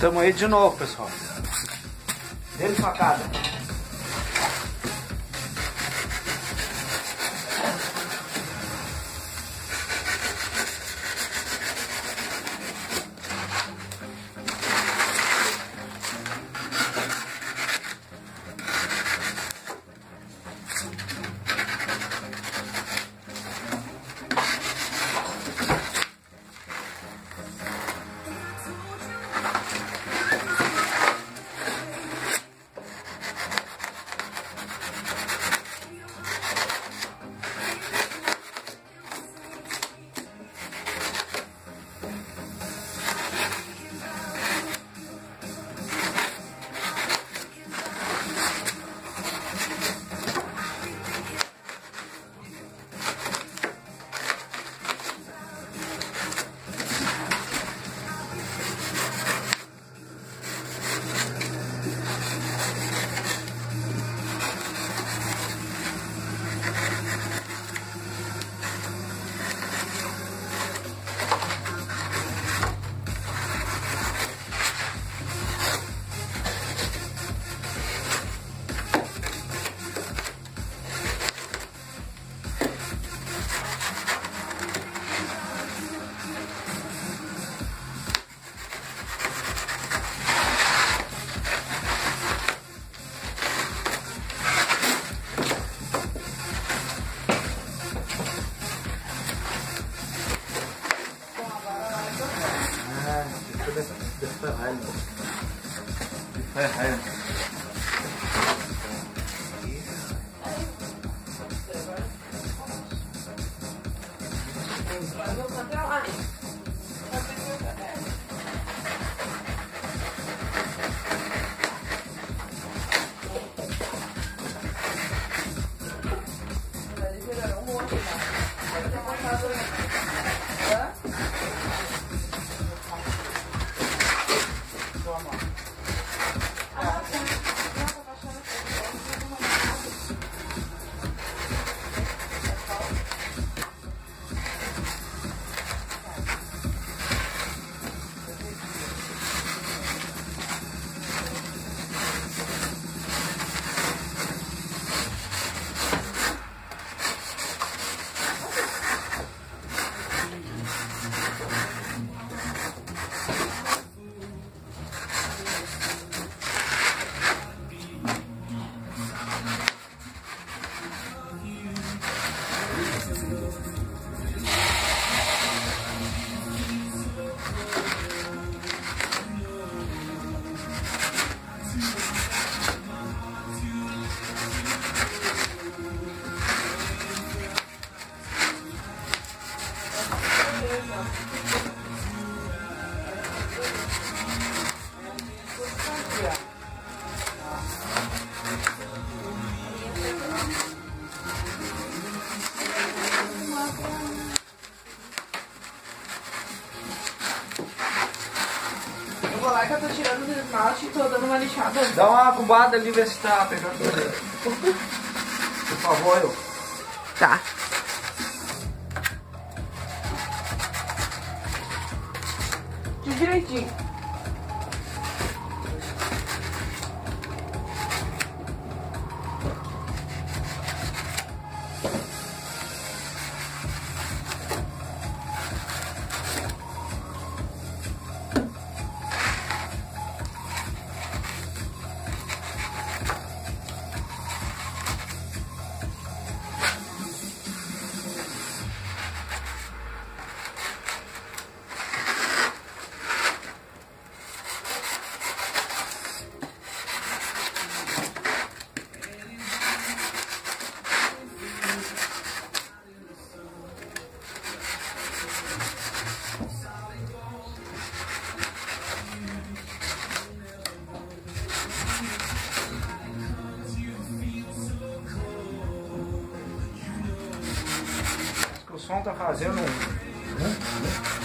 Tamo aí de novo, pessoal. Dele facada. Vou lá que eu tô tirando o esmalte e tô dando uma lixada. Dá uma cubada ali, ver se tá pegando. Por favor, eu. Tá. Direitinho. Som tá fazendo. um-